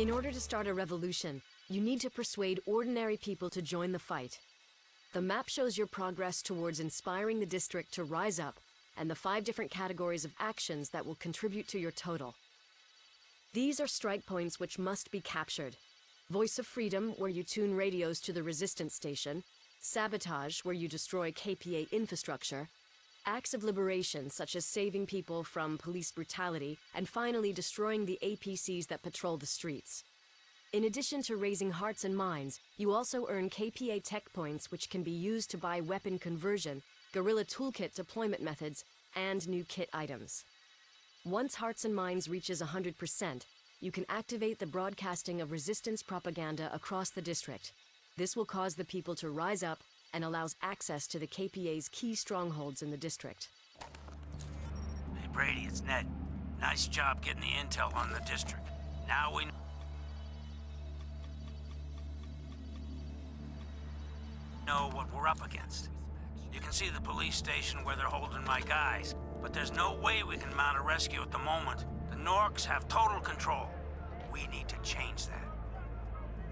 In order to start a revolution, you need to persuade ordinary people to join the fight. The map shows your progress towards inspiring the district to rise up, and the five different categories of actions that will contribute to your total. These are strike points which must be captured. Voice of Freedom, where you tune radios to the resistance station. Sabotage, where you destroy KPA infrastructure. Acts of liberation, such as saving people from police brutality, and finally destroying the APCs that patrol the streets. In addition to raising hearts and minds, you also earn KPA tech points which can be used to buy weapon conversion, guerrilla toolkit deployment methods, and new kit items. Once Hearts and Minds reaches 100%, you can activate the broadcasting of resistance propaganda across the district. This will cause the people to rise up and allows access to the KPA's key strongholds in the district. Hey Brady, it's Ned. Nice job getting the intel on the district. Now we know what we're up against. You can see the police station where they're holding my guys, but there's no way we can mount a rescue at the moment. The Norks have total control. We need to change that.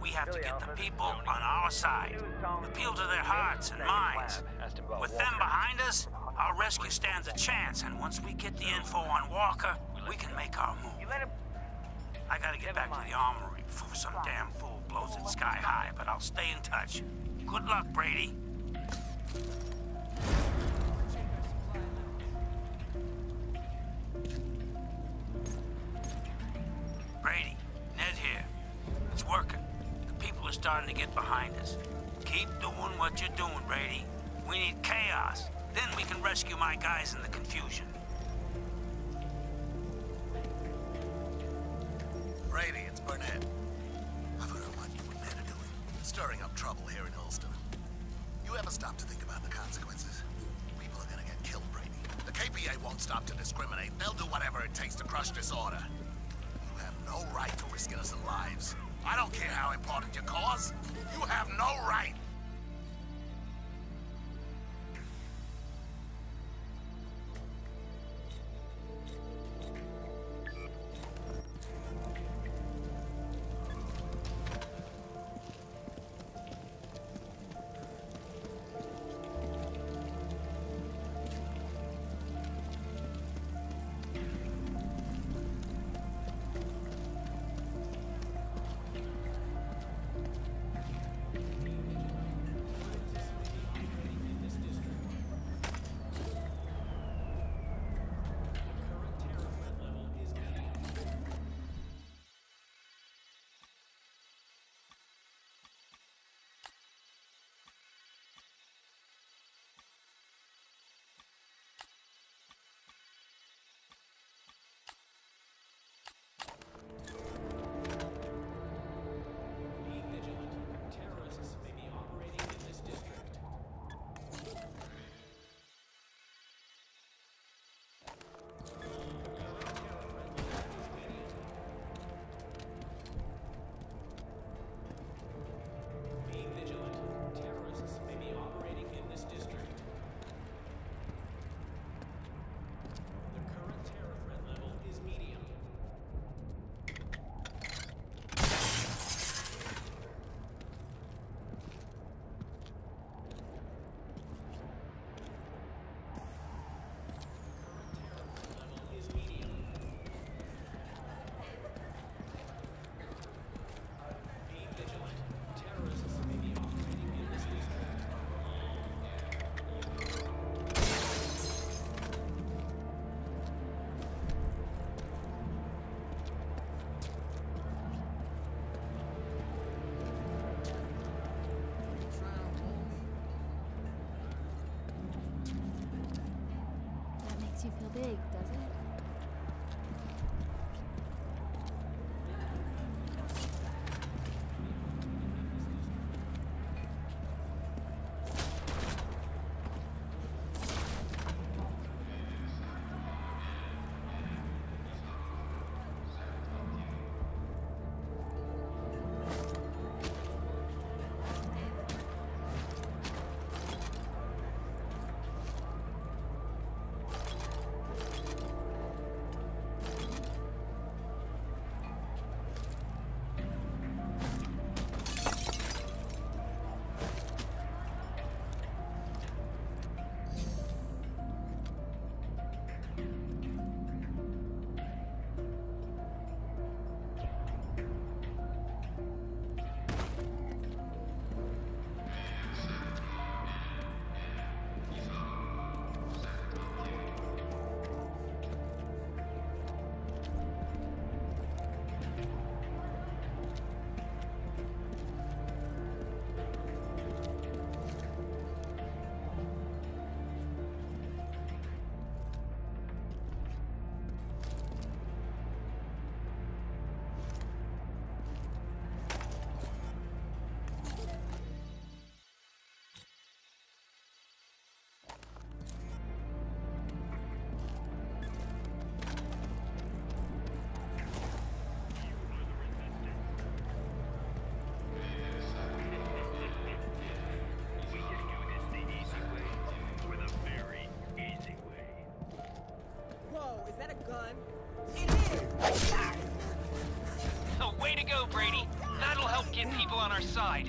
We have to get the people on our side, appeal to their hearts and minds. With them behind us, our rescue stands a chance, and once we get the info on Walker, we can make our move. I gotta get back to the armory before some damn fool blows it sky high, but I'll stay in touch. Good luck, Brady. Starting to get behind us. Keep doing what you're doing, Brady. We need chaos. Then we can rescue my guys in the confusion. Brady, it's Burnett. I've heard what you and Ned are doing. Stirring up trouble here in Ulster. You ever stop to think about the consequences? People are gonna get killed, Brady. The KPA won't stop to discriminate. They'll do whatever it takes to crush disorder. You have no right to risk innocent lives. I don't care how important your cause. You have no right. Makes you feel big, does it? help get people on our side.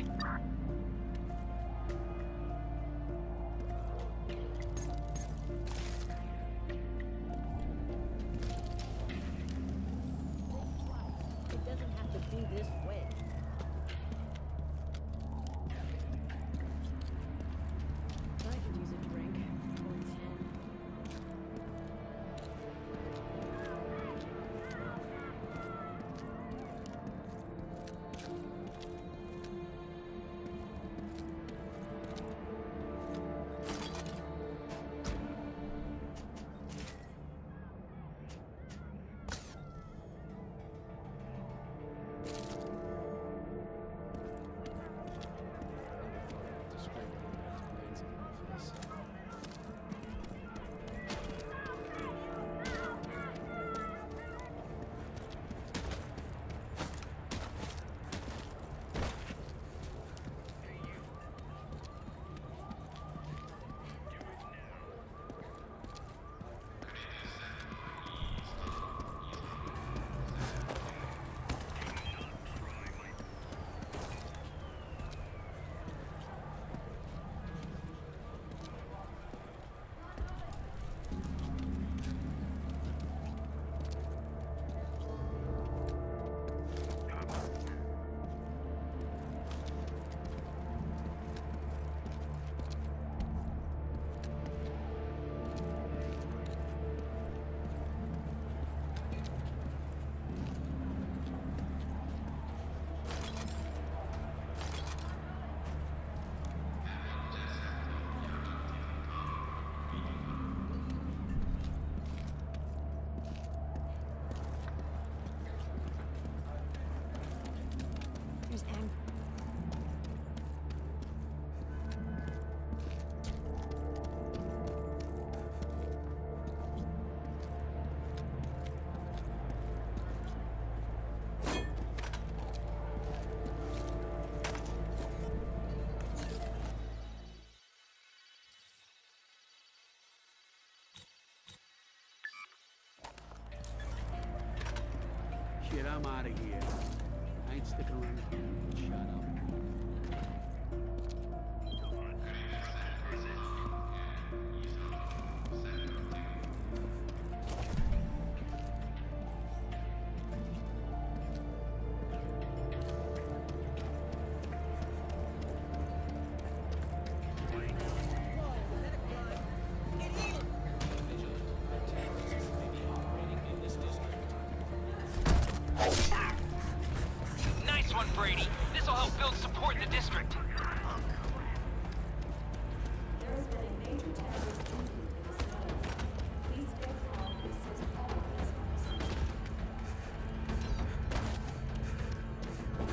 I'm out of here. I ain't sticking around. Shut up.